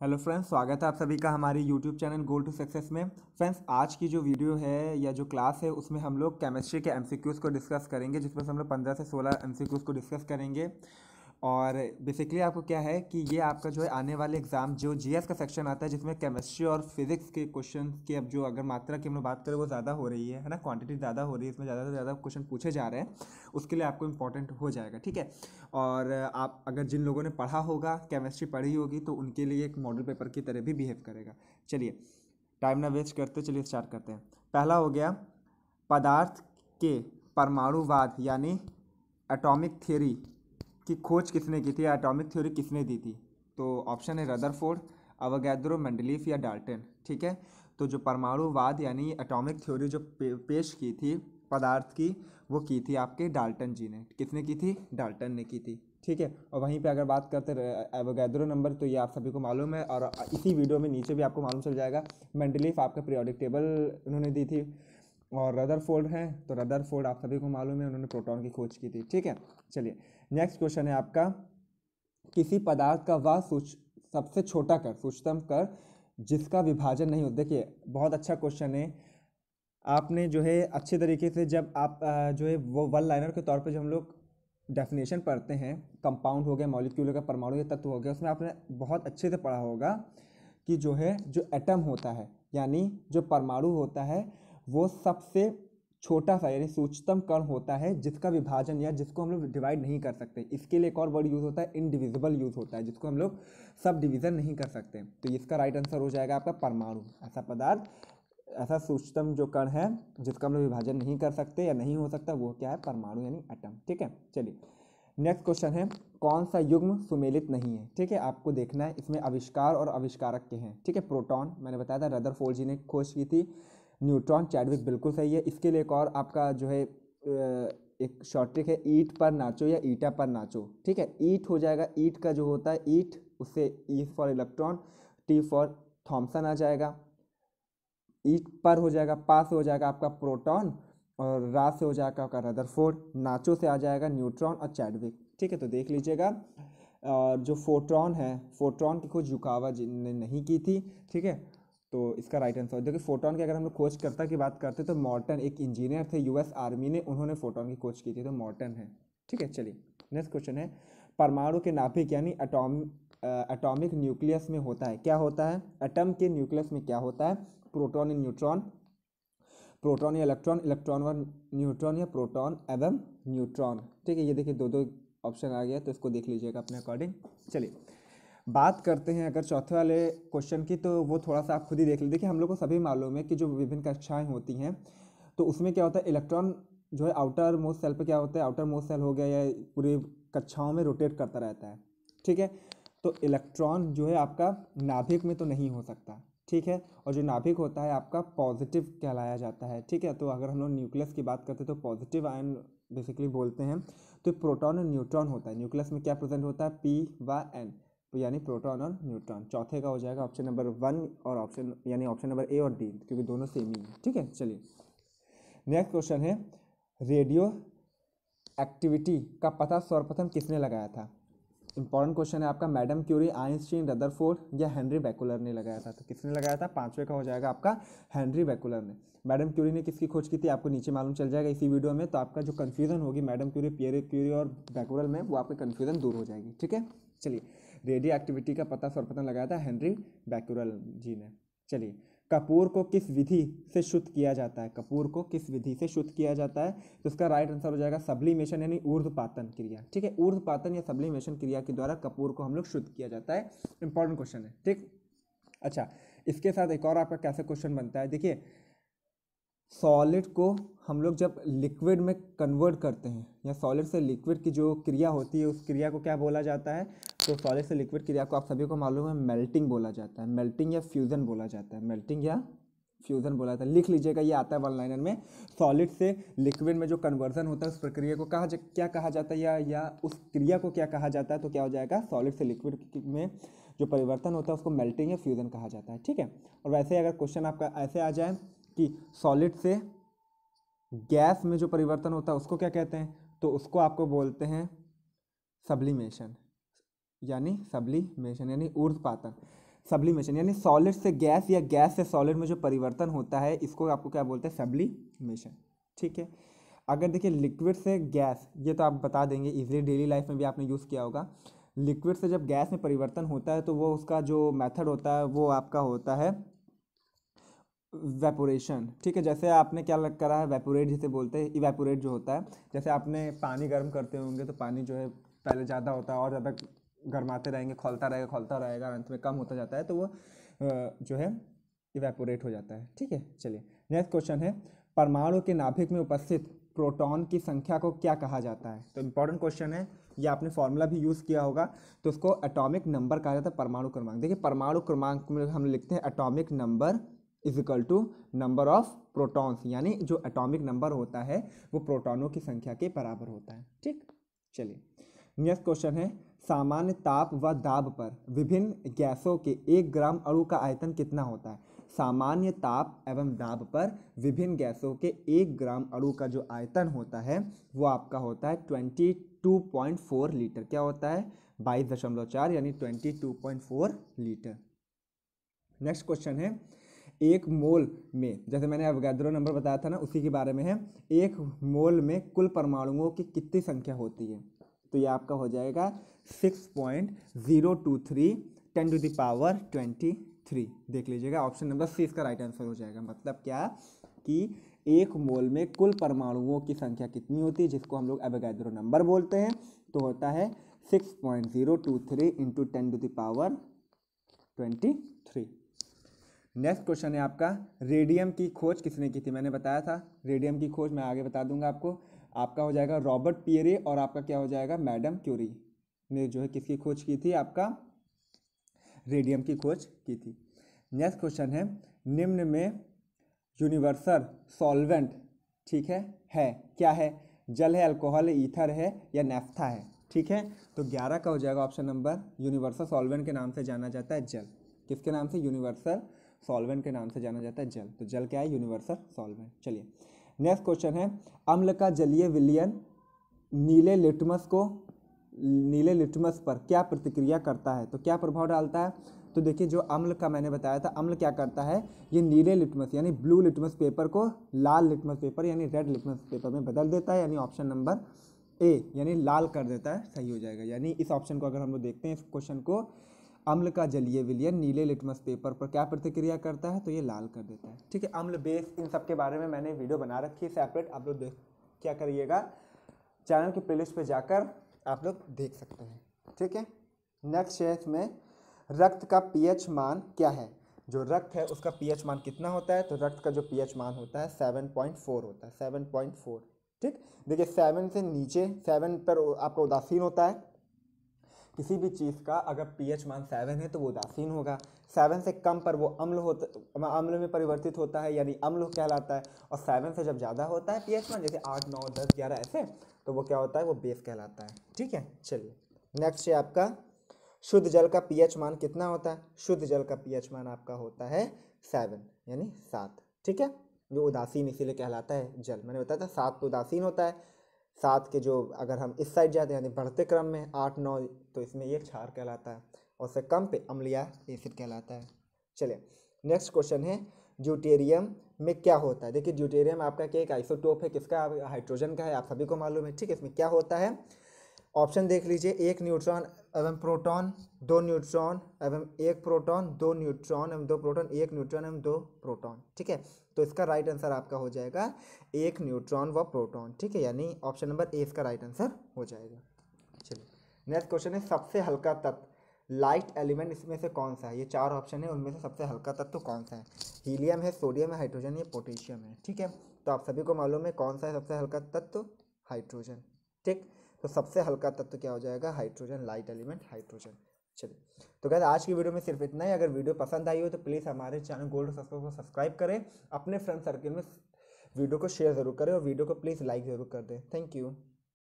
Hello friends, स्वागत है आप सभी का हमारे YouTube channel goal to success में। फ्रेंड्स, आज की जो वीडियो है या जो क्लास है, उसमें हम लोग केमिस्ट्री के एमसीक्यूज़ को डिस्कस करेंगे, जिसमें से हम लोग पंद्रह से सोलह एमसीक्यूज़ को डिस्कस करेंगे। और बेसिकली आपको क्या है कि ये आपका जो है आने वाले एग्ज़ाम जो जीएस का सेक्शन आता है, जिसमें केमिस्ट्री और फिजिक्स के क्वेश्चन की अब जो अगर मात्रा की हम लोग बात करें, वो ज़्यादा हो रही है है ना? क्वांटिटी ज़्यादा हो रही है, इसमें ज़्यादा से ज़्यादा क्वेश्चन पूछे जा रहे हैं। उसके लिए आपको इंपॉर्टेंट हो जाएगा, ठीक है? और आप, अगर जिन लोगों ने पढ़ा होगा केमिस्ट्री पढ़ी होगी तो उनके लिए एक मॉडल पेपर की तरह भी बिहेव करेगा। चलिए टाइम ना वेस्ट करते, चलिए स्टार्ट करते हैं। पहला हो गया पदार्थ के परमाणुवाद, यानी एटॉमिक थ्योरी की खोज किसने की थी एटॉमिक थ्योरी किसने दी थी? तो ऑप्शन है रदरफोर्ड अवगैद्रो मेंडलीफ या डाल्टन ठीक है? तो जो परमाणुवाद यानी एटॉमिक थ्योरी जो पे, पेश की थी पदार्थ की वो की थी आपके डाल्टन जी ने। किसने की थी? डाल्टन ने की थी ठीक है? और वहीं पे अगर बात करते एवोगैद्रो नंबर तो ये आप सभी को मालूम है और इसी वीडियो में नीचे भी आपको मालूम चल जाएगा मेंडलीफ आपका पीरियोडिक टेबल उन्होंने दी थी और रदरफोर्ड हैं तो रदरफोर्ड आप सभी को मालूम है उन्होंने प्रोटॉन की खोज की थी ठीक है? चलिए नेक्स्ट क्वेश्चन है आपका। किसी पदार्थ का वह सूच, सबसे छोटा कर, सूचतम कर, जिसका विभाजन नहीं होता देखिए, बहुत अच्छा क्वेश्चन है। आपने जो है, अच्छे तरीके से जब आप जो है, वो वन लाइनर के तौर पे जो हम लोग डेफिनेशन पढ़ते हैं कंपाउंड हो गया मॉलिक्यूल का परमाणु या तत्व हो गया, उसमें आपने बहुत अच्छे से पढ़ा होगा कि जो है, जो एटम होता है, यानी जो परमाणु होता है, वो सबसे छोटा सा यानी सूक्ष्मतम कण होता है जिसका विभाजन या जिसको हम लोग डिवाइड नहीं कर सकते। इसके लिए एक और वर्ड यूज़ होता है इनडिविजिबल यूज़ होता है, जिसको हम लोग सब डिवीज़न नहीं कर सकते। तो इसका राइट आंसर हो जाएगा आपका परमाणु। ऐसा पदार्थ, ऐसा सूक्ष्मतम जो कण है जिसका हम लोग विभाजन नहीं कर सकते या नहीं हो सकता, वो क्या है? परमाणु यानी एटम ठीक है? चलिए नेक्स्ट क्वेश्चन है, कौन सा युग्म सुमेलित नहीं है? ठीक है, आपको देखना है, इसमें आविष्कार और आविष्कारक के हैं। ठीक है प्रोटॉन मैंने बताया था रदर जी ने खोज की थी। न्यूट्रॉन चैडविक बिल्कुल सही है। इसके लिए एक और आपका जो है एक शॉर्ट ट्रिक है, ईट पर नाचो या ईटा पर नाचो। ठीक है? ईट हो जाएगा, ईट का जो होता है, ईट, उससे E for electron T for Thomson आ जाएगा। ईट पर हो जाएगा पा से हो जाएगा आपका प्रोटॉन और रा से हो जाएगा आपका रदरफोर्ड नाचो से आ जाएगा न्यूट्रॉन और चैडविक। ठीक है? तो देख लीजिएगा। और जो फोट्रॉन है फोट्रॉन की खोज युकावा जी ने नहीं की थी। ठीक है? तो इसका राइट आंसर देखिए फोटोन की अगर हम लोग खोजकर्ता की बात करते तो मॉर्टन एक इंजीनियर थे यूएस आर्मी ने उन्होंने फोटोन की खोज की थी तो मॉर्टन है। ठीक है, चलिए नेक्स्ट क्वेश्चन है। परमाणु के नाभिक यानी अटोम एटॉमिक न्यूक्लियस में होता है। क्या होता है? एटम के न्यूक्लियस में क्या होता है? प्रोटॉन एंड न्यूट्रॉन प्रोटॉन या इलेक्ट्रॉन इलेक्ट्रॉन व न्यूट्रॉन या प्रोटॉन एवं न्यूट्रॉन ठीक है, ये देखिए दो दो ऑप्शन आ गया तो इसको देख लीजिएगा अपने अकॉर्डिंग चलिए बात करते हैं अगर चौथे वाले क्वेश्चन की तो वो थोड़ा सा आप खुद ही देख लीजिए। देखिए, हम लोग को सभी मालूम है कि जो विभिन्न कक्षाएँ होती हैं तो उसमें क्या होता है इलेक्ट्रॉन जो है आउटर मोस्ट सेल पे क्या होता है आउटर मोस्ट सेल हो गया या पूरी कक्षाओं में रोटेट करता रहता है, ठीक है? तो इलेक्ट्रॉन जो है आपका नाभिक में तो नहीं हो सकता, ठीक है? और जो नाभिक होता है, आपका पॉजिटिव कहलाया जाता है, ठीक है? तो अगर हम लोग न्यूक्लियस की बात करते हैं तो पॉजिटिव आयन बेसिकली बोलते हैं तो प्रोटॉन और न्यूट्रॉन होता है। न्यूक्लियस में क्या प्रेजेंट होता है? पी व एन यानी प्रोटॉन और न्यूट्रॉन। चौथे का हो जाएगा ऑप्शन नंबर वन और ऑप्शन यानी ऑप्शन नंबर ए और डी क्योंकि दोनों सेम ही है। ठीक है? चलिए। नेक्स्ट क्वेश्चन है रेडियो एक्टिविटी का पता सर्वप्रथम किसने लगाया था? इंपॉर्टेंट क्वेश्चन है आपका मैडम क्यूरी आइंस्टीन रदरफोर्ड या हेनरी बैकुलर ने लगाया था? तो किसने लगाया था? पांचवे का हो जाएगा आपका हेनरी बैकुलर ने। मैडम क्यूरी ने किसकी खोज की थी? आपको नीचे मालूम चल जाएगा इसी वीडियो में। तो आपका जो कन्फ्यूज़न होगी मैडम क्यूरी पियर क्यूरी और बैकुलर में, वो आपकी कन्फ्यूज़न दूर हो जाएगी, ठीक है? चलिए रेडियो एक्टिविटी का पता सर्वप्रथम लगाया था हेनरी बैकुरल जी ने। चलिए कपूर को किस विधि से शुद्ध किया जाता है? कपूर को किस विधि से शुद्ध किया जाता है? तो इसका राइट आंसर हो जाएगा सब्लिमेशन यानी ऊर्ध्वपातन क्रिया। ठीक है? ऊर्ध्वपातन या सब्लिमेशन क्रिया के द्वारा कपूर को हम लोग शुद्ध किया जाता है। इंपॉर्टेंट क्वेश्चन है। ठीक? अच्छा इसके साथ एक और आपका कैसे क्वेश्चन बनता है? देखिए सॉलिड को हम लोग जब लिक्विड में कन्वर्ट करते हैं, या सॉलिड से लिक्विड की जो क्रिया होती है, उस क्रिया को क्या बोला जाता है? तो सॉलिड से लिक्विड क्रिया को आप सभी को मालूम है मेल्टिंग बोला जाता है। मेल्टिंग या फ्यूज़न बोला जाता है। मेल्टिंग या फ्यूज़न बोला जाता है। लिख लीजिएगा, ये आता है वन लाइनर में। सॉलिड से लिक्विड में जो कन्वर्जन होता है, उस प्रक्रिया को कहा जा, क्या कहा जाता है या या उस क्रिया को क्या कहा जाता है तो क्या हो जाएगा? सॉलिड से लिक्विड में जो परिवर्तन होता है, उसको मेल्टिंग या फ्यूज़न कहा जाता है। ठीक है? और वैसे अगर क्वेश्चन आपका ऐसे आ जाए कि सॉलिड से गैस में जो परिवर्तन होता है, उसको क्या कहते हैं? तो उसको आपको बोलते हैं सब्लिमेशन यानी सब्लिमेशन यानी ऊर्ध्वपातन। सब्लिमेशन यानी सॉलिड से गैस या गैस से सॉलिड में जो परिवर्तन होता है, इसको आपको क्या बोलते हैं? सब्लिमेशन ठीक है? अगर देखिए लिक्विड से गैस ये तो आप बता देंगे इजीली डेली लाइफ में भी आपने यूज़ किया होगा। लिक्विड से जब गैस में परिवर्तन होता है तो वो उसका जो मेथड होता है, वो आपका होता है वेपोरेशन ठीक है? जैसे आपने क्या लग करा है? वेपोरेट जिसे बोलते हैं इवेपोरेट जो होता है। जैसे आपने पानी गर्म करते होंगे तो पानी जो है, पहले ज़्यादा होता है और ज़्यादा गर्माते रहेंगे, खोलता रहेगा खोलता रहेगा, अंत में कम होता जाता है तो वो जो है इवेपोरेट हो जाता है। ठीक है? चलिए नेक्स्ट क्वेश्चन है, परमाणु के नाभिक में उपस्थित प्रोटॉन की संख्या को क्या कहा जाता है? तो इंपॉर्टेंट क्वेश्चन है, ये आपने फॉर्मूला भी यूज़ किया होगा तो उसको एटॉमिक नंबर कहा जाता है, परमाणु क्रमांक। देखिए, परमाणु क्रमांक में हम लिखते हैं atomic number is equal to number of protons यानी जो एटॉमिक नंबर होता है, वो प्रोटॉनों की संख्या के बराबर होता है। ठीक? चलिए नेक्स्ट क्वेश्चन है सामान्य ताप व दाब पर विभिन्न गैसों के एक ग्राम अणु का आयतन कितना होता है? सामान्य ताप एवं दाब पर विभिन्न गैसों के एक ग्राम अणु का जो आयतन होता है, वो आपका होता है twenty two point four litre. क्या होता है? बाईस दशमलव चार यानी twenty two point four litre. Next question है, एक मोल में, जैसे मैंने अवगैद्रो नंबर बताया था ना, उसी के बारे में है, एक मोल में कुल परमाणुओं की कितनी संख्या होती है? तो ये आपका हो जाएगा six point zero two three ten to the power twenty three देख लीजिएगा ऑप्शन नंबर सी इसका राइट आंसर हो जाएगा। मतलब क्या? कि एक मोल में कुल परमाणुओं की संख्या कितनी होती है, जिसको हम लोग एवोगैद्रो नंबर बोलते हैं तो होता है six point zero two three into ten to the power twenty three next question है आपका रेडियम की खोज किसने की थी? मैंने बताया था रेडियम की खोज मैं आगे बता दूँगा आपको। आपका हो जाएगा रॉबर्ट पियरे और आपका क्या हो जाएगा मैडम क्यूरी। ने जो है किसकी खोज की थी? आपका रेडियम की खोज की थी। नेक्स्ट क्वेश्चन है, निम्न में यूनिवर्सल सॉल्वेंट, ठीक है है, क्या है? जल है, अल्कोहल है, ईथर है या नेफ्था है, ठीक है? तो ग्यारह का हो जाएगा ऑप्शन नंबर, यूनिवर्सल सॉल्वेंट के नाम से जाना जाता है जल। किसके नाम से? यूनिवर्सल सॉल्वेंट के नाम से जाना जाता है जल। तो जल क्या है? Universal solvent. चलिए नेक्स्ट क्वेश्चन है, अम्ल का जलीय विलयन नीले लिटमस को, नीले लिटमस पर क्या प्रतिक्रिया करता है? तो क्या प्रभाव डालता है? तो देखिए, जो अम्ल का मैंने बताया था, अम्ल क्या करता है? ये नीले लिटमस, यानी ब्लू लिटमस पेपर को लाल लिटमस पेपर, यानी रेड लिटमस पेपर में बदल देता है, यानी ऑप्शन नंबर ए, यानी लाल कर देता है, सही हो जाएगा। यानी इस ऑप्शन को अगर हम लोग देखते हैं, इस क्वेश्चन को अम्ल का जलीय विलयन नीले लिटमस पेपर पर क्या प्रतिक्रिया करता है? तो ये लाल कर देता है। ठीक है, अम्ल बेस इन सब के बारे में मैंने वीडियो बना रखी है सेपरेट आप लोग देख, क्या करिएगा? चैनल की प्लेलिस्ट पे जाकर आप लोग देख सकते हैं। ठीक है? नेक्स्ट है इसमें रक्त का पीएच मान क्या है? जो रक्त है, उसका पीएच मान कितना होता है? तो रक्त का जो पीएच मान होता है सेवन पॉइंट फोर होता है सेवन पॉइंट फोर ठीक? देखिए सेवन से नीचे सेवन पर आपका उदासीन होता है। किसी भी चीज़ का अगर पीएच मान सेवन है तो वो उदासीन होगा। सेवन से कम पर वो अम्ल होता, अम्ल में परिवर्तित होता है, यानी अम्ल कहलाता है। और सेवन से जब ज़्यादा होता है पीएच मान, जैसे आठ, नौ, दस, ग्यारह ऐसे तो वो क्या होता है? वो बेस कहलाता है। ठीक है? चलिए नेक्स्ट है आपका। शुद्ध जल का पीएच मान कितना होता है? शुद्ध जल का पीएच मान आपका होता है सेवन, यानी सात। ठीक है? जो उदासीन इसीलिए कहलाता है जल। मैंने बताया था सात तो उदासीन होता है सात के जो अगर हम इस साइड जाते हैं, यानी बढ़ते क्रम में आठ, नौ तो इसमें ये क्षार कहलाता है और उससे कम पे अम्लिया एसिड कहलाता है। चलिए नेक्स्ट क्वेश्चन है ड्यूटेरियम में क्या होता है? देखिए ड्यूटेरियम आपका क्या एक आइसोटोप है, किसका? हाइड्रोजन का है, आप सभी को मालूम है, ठीक है? इसमें क्या होता है? ऑप्शन देख लीजिए, एक न्यूट्रॉन, एवं प्रोटॉन, दो न्यूट्रॉन, एवं एक प्रोटॉन, दो न्यूट्रॉन, एवं दो प्रोटॉन, एक न्यूट्रॉन, एवं दो प्रोटॉन, ठीक है? तो इसका राइट आंसर आपका हो जाएगा, एक न्यूट्रॉन व प्रोटॉन, ठीक है? यानी ऑप्शन नंबर ए इसका राइट आंसर हो जाएगा। चलिए, नेक्स्ट क्वेश्चन है, सबसे हल्का तत्व, लाइट एलिमेंट इसमें से कौन सा है? ये चार ऑप्शन है, उनमें से सबसे हल्का तत्व कौन सा है? हीलियम है, सोडियम है, हाइड्रोजन है पोटेशियम है, ठीक है? तो आप सभी को मालूम है कौन सा है सबसे हल्का तत्व? हाइड्रोजन, ठीक? तो सबसे हल्का तत्व क्या हो जाएगा? हाइड्रोजन लाइट एलिमेंट हाइड्रोजन चलिए। तो कहते आज की वीडियो में सिर्फ़ इतना ही। अगर वीडियो पसंद आई हो तो प्लीज़ हमारे चैनल गोल्ड सब्सक्राइब को सब्सक्राइब करें। अपने फ्रेंड सर्किल में वीडियो को शेयर ज़रूर करें और वीडियो को प्लीज़ लाइक ज़रूर कर दें। Thank you